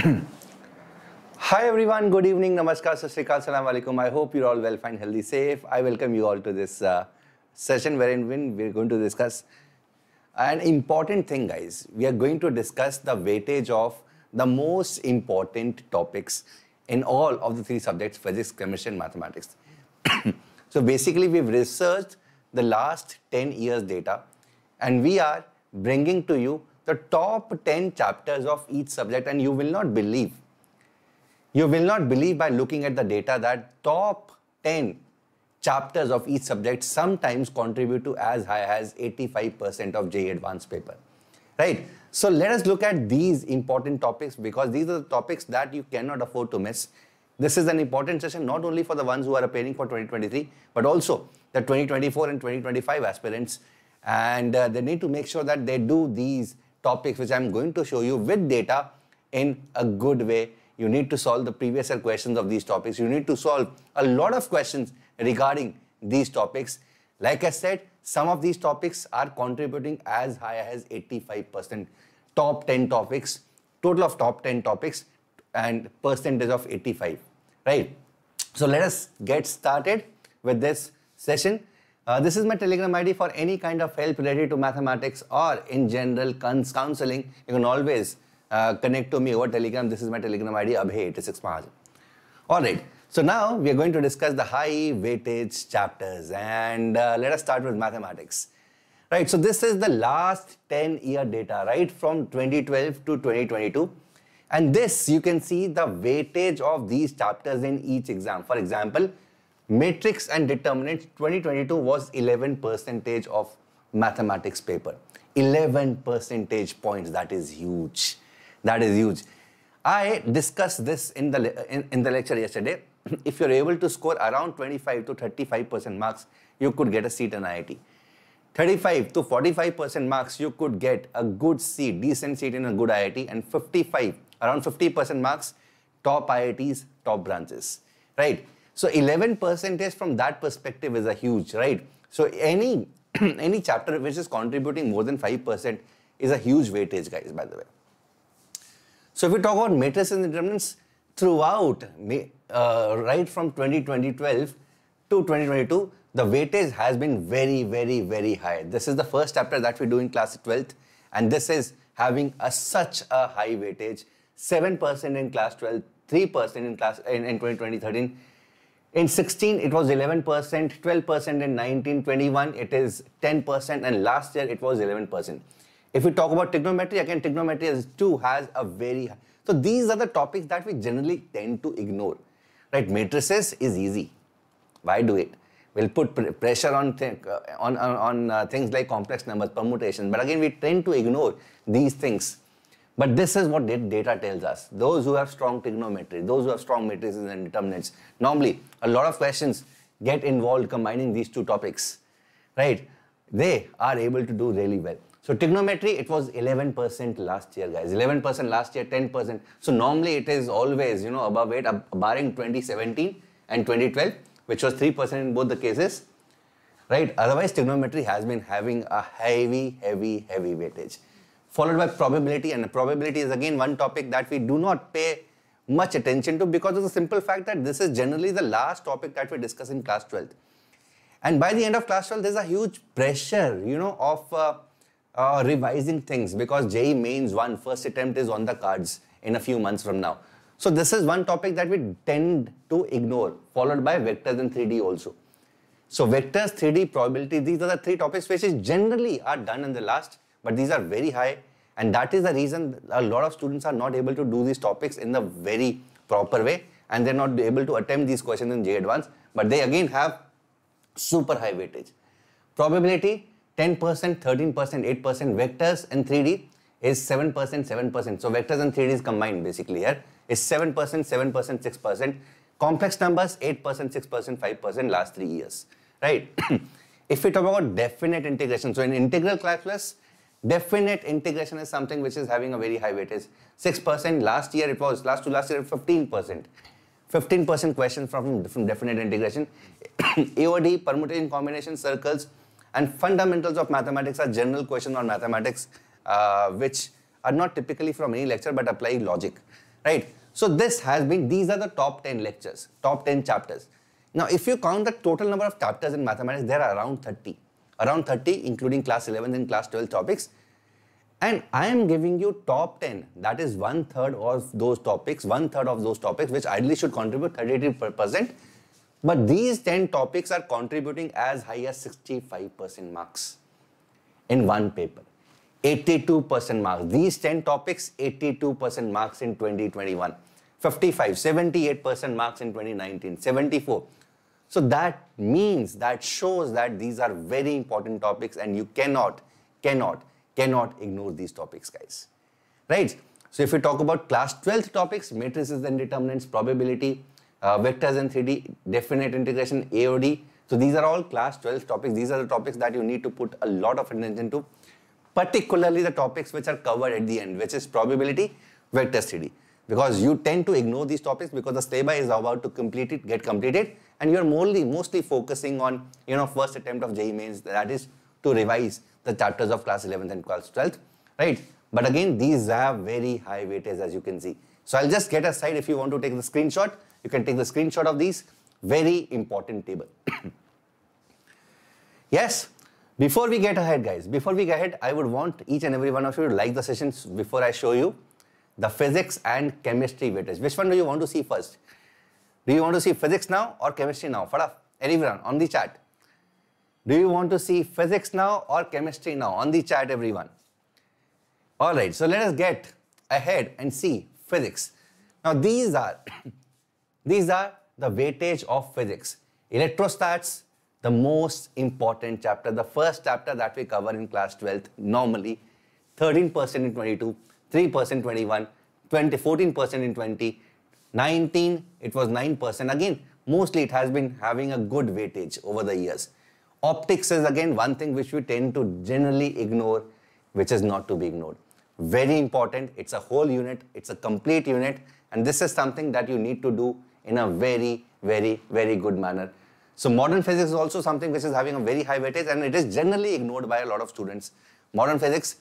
Hi everyone, good evening, namaskar, sasrikal, salam alaikum. I hope you're all well, fine, healthy, safe. I welcome you all to this uh, session wherein we're going to discuss an important thing, guys. We are going to discuss the weightage of the most important topics in all of the three subjects, physics, chemistry, and mathematics. so basically, we've researched the last 10 years data and we are bringing to you the top 10 chapters of each subject and you will not believe. You will not believe by looking at the data that top 10 chapters of each subject sometimes contribute to as high as 85% of JEE advanced paper right? So let us look at these important topics because these are the topics that you cannot afford to miss. This is an important session not only for the ones who are appearing for 2023 but also the 2024 and 2025 aspirants. And uh, they need to make sure that they do these topics which I'm going to show you with data in a good way. You need to solve the previous year questions of these topics. You need to solve a lot of questions regarding these topics. Like I said, some of these topics are contributing as high as 85%. Top 10 topics, total of top 10 topics and percentage of 85, right? So let us get started with this session. Uh, this is my Telegram ID for any kind of help related to mathematics or in general counseling. You can always uh, connect to me over Telegram. This is my Telegram ID, Abhay86 Mahajan. Alright, so now we are going to discuss the high weightage chapters and uh, let us start with mathematics. Right, so this is the last 10 year data, right, from 2012 to 2022. And this, you can see the weightage of these chapters in each exam. For example, matrix and determinants 2022 was 11 percentage of mathematics paper. 11 percentage points that is huge. That is huge. I discussed this in the in, in the lecture yesterday. If you're able to score around 25 to 35 percent marks you could get a seat in iit 35 to 45 percent marks you could get a good seat decent seat in a good iit and 55 around 50 percent marks top iits top branches right so 11 percentage from that perspective is a huge, right? So any any chapter which is contributing more than 5% is a huge weightage, guys, by the way. So if we talk about matrices and determinants throughout, uh, right from 2012 to 2022, the weightage has been very, very, very high. This is the first chapter that we do in class 12th, and this is having a, such a high weightage. 7% in class 12, 3% in class in, in 2020 13 in 16, it was 11%, 12% in 19, 21, it is 10%, and last year it was 11%. If we talk about trigonometry, again, trigonometry is too has a very high. So these are the topics that we generally tend to ignore. Right? Matrices is easy. Why do it? We'll put pr pressure on, on, on, on uh, things like complex numbers, permutations. But again, we tend to ignore these things but this is what data tells us. Those who have strong trigonometry, those who have strong matrices and determinants, normally a lot of questions get involved combining these two topics, right? They are able to do really well. So trigonometry, it was 11% last year, guys. 11% last year, 10%. So normally it is always, you know, above 8, barring 2017 and 2012, which was 3% in both the cases, right? Otherwise, trigonometry has been having a heavy, heavy, heavy weightage followed by probability and probability is again one topic that we do not pay much attention to because of the simple fact that this is generally the last topic that we discuss in class 12th. And by the end of class 12, there's a huge pressure, you know, of uh, uh, revising things because JEE Mains one first attempt is on the cards in a few months from now. So this is one topic that we tend to ignore, followed by vectors and 3D also. So vectors, 3D, probability, these are the three topics which generally are done in the last but these are very high and that is the reason a lot of students are not able to do these topics in the very proper way and they're not able to attempt these questions in JEE Advanced but they again have super high weightage. Probability 10%, 13%, 8%, vectors and 3D is 7%, 7%. So vectors and 3D is combined basically here is 7%, 7%, 6%. Complex numbers 8%, 6%, 5% last three years, right? if we talk about definite integration, so in integral calculus, Definite integration is something which is having a very high weightage. 6% last year it was, last to last year 15%. 15% questions from, from definite integration. AOD, permutation combination circles and fundamentals of mathematics are general questions on mathematics uh, which are not typically from any lecture but apply logic. right? So this has been, these are the top 10 lectures, top 10 chapters. Now, if you count the total number of chapters in mathematics, there are around 30, around 30, including class 11 and class 12 topics. And I am giving you top 10, that is one third of those topics, one third of those topics, which ideally should contribute 33%. But these 10 topics are contributing as high as 65% marks in one paper. 82% marks. These 10 topics, 82% marks in 2021. 55, 78% marks in 2019, 74. So that means, that shows that these are very important topics and you cannot, cannot, cannot ignore these topics, guys. Right? So if we talk about class 12th topics, matrices and determinants, probability, uh, vectors and 3D, definite integration, AOD. So these are all class 12 topics. These are the topics that you need to put a lot of attention to particularly the topics which are covered at the end, which is probability, vector 3D. Because you tend to ignore these topics because the syllabus is about to complete it, get completed, and you're mostly, mostly focusing on, you know, first attempt of JEE mains, that is to revise the chapters of class 11th and class 12th, right? But again, these have very high weightage as you can see. So I'll just get aside if you want to take the screenshot, you can take the screenshot of these. Very important table. yes, before we get ahead, guys, before we get ahead, I would want each and every one of you to like the sessions before I show you the physics and chemistry weightage. Which one do you want to see first? Do you want to see physics now or chemistry now? Fada, everyone on the chat. Do you want to see physics now or chemistry now? On the chat, everyone. All right, so let us get ahead and see physics. Now, these are these are the weightage of physics. Electrostats, the most important chapter, the first chapter that we cover in class 12th, normally 13% in 22, 3% 21, 20, 14% in 20, 19, it was 9%. Again, mostly it has been having a good weightage over the years. Optics is again one thing which we tend to generally ignore, which is not to be ignored. Very important. It's a whole unit. It's a complete unit. And this is something that you need to do in a very, very, very good manner so modern physics is also something which is having a very high weightage and it is generally ignored by a lot of students. Modern physics,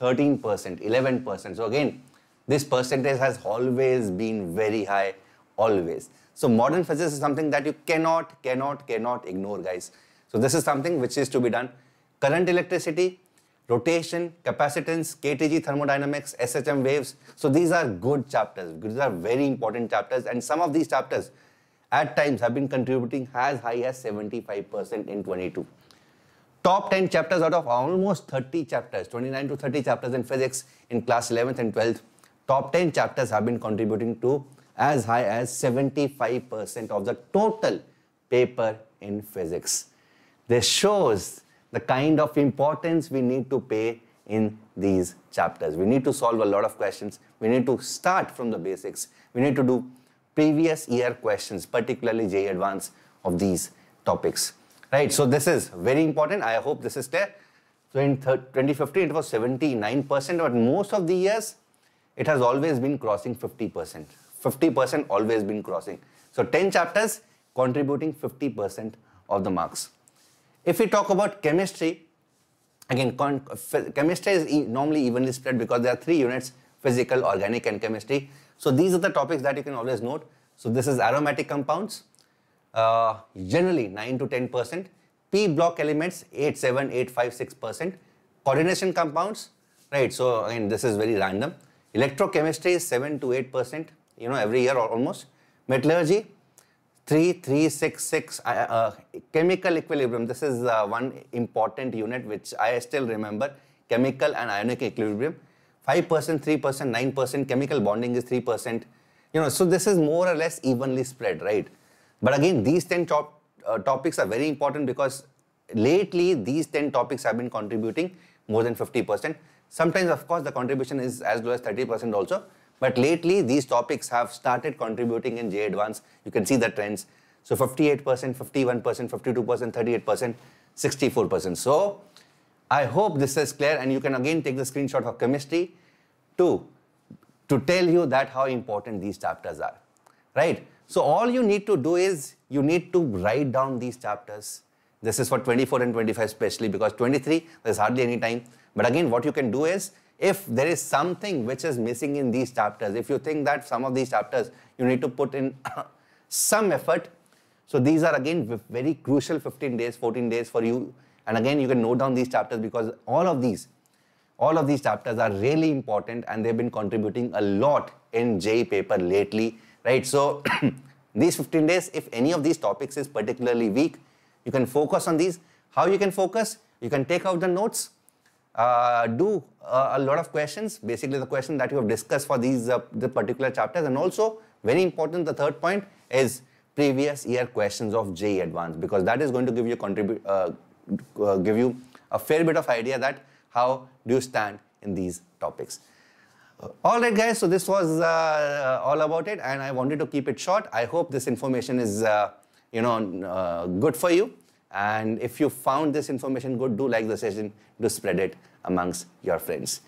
13%, 11%. So again, this percentage has always been very high, always. So modern physics is something that you cannot, cannot, cannot ignore, guys. So this is something which is to be done. Current electricity, rotation, capacitance, KTG thermodynamics, SHM waves. So these are good chapters. These are very important chapters and some of these chapters at times have been contributing as high as 75% in 22. Top 10 chapters out of almost 30 chapters, 29 to 30 chapters in physics in class 11th and 12th, top 10 chapters have been contributing to as high as 75% of the total paper in physics. This shows the kind of importance we need to pay in these chapters. We need to solve a lot of questions. We need to start from the basics. We need to do previous year questions, particularly JEE Advanced of these topics. Right, so this is very important. I hope this is clear. So in 2015, it was 79%, but most of the years, it has always been crossing 50%. 50% always been crossing. So 10 chapters contributing 50% of the marks. If we talk about chemistry, again, chemistry is normally evenly spread because there are three units, physical, organic and chemistry. So these are the topics that you can always note. So this is aromatic compounds, uh, generally 9 to 10%. P block elements 8, 7, 8, 5, 6%. Coordination compounds, right? So again, this is very random. Electrochemistry is 7 to 8%, you know, every year almost. Metallurgy, 3, 3, 6, 6. Uh, uh, chemical equilibrium, this is uh, one important unit which I still remember. Chemical and ionic equilibrium. 5%, 3%, 9%, chemical bonding is 3%. You know, so this is more or less evenly spread, right? But again, these 10 top, uh, topics are very important because lately these 10 topics have been contributing more than 50%. Sometimes, of course, the contribution is as low as 30% also. But lately, these topics have started contributing in JEE Advanced. You can see the trends. So 58%, 51%, 52%, 38%, 64%. So I hope this is clear and you can again take the screenshot of chemistry to, to tell you that how important these chapters are, right? So all you need to do is you need to write down these chapters. This is for 24 and 25 especially because 23 there's hardly any time. But again, what you can do is if there is something which is missing in these chapters, if you think that some of these chapters you need to put in some effort, so these are again very crucial 15 days, 14 days for you. And again, you can note down these chapters because all of these, all of these chapters are really important and they've been contributing a lot in JEE paper lately, right? So these 15 days, if any of these topics is particularly weak, you can focus on these. How you can focus? You can take out the notes, uh, do uh, a lot of questions, basically the question that you have discussed for these uh, the particular chapters, and also very important. The third point is previous year questions of JEE Advanced because that is going to give you contribute uh, uh, give you a fair bit of idea that how do you stand in these topics. All right, guys. So this was uh, all about it, and I wanted to keep it short. I hope this information is, uh, you know, uh, good for you. And if you found this information good, do like the session, do spread it amongst your friends.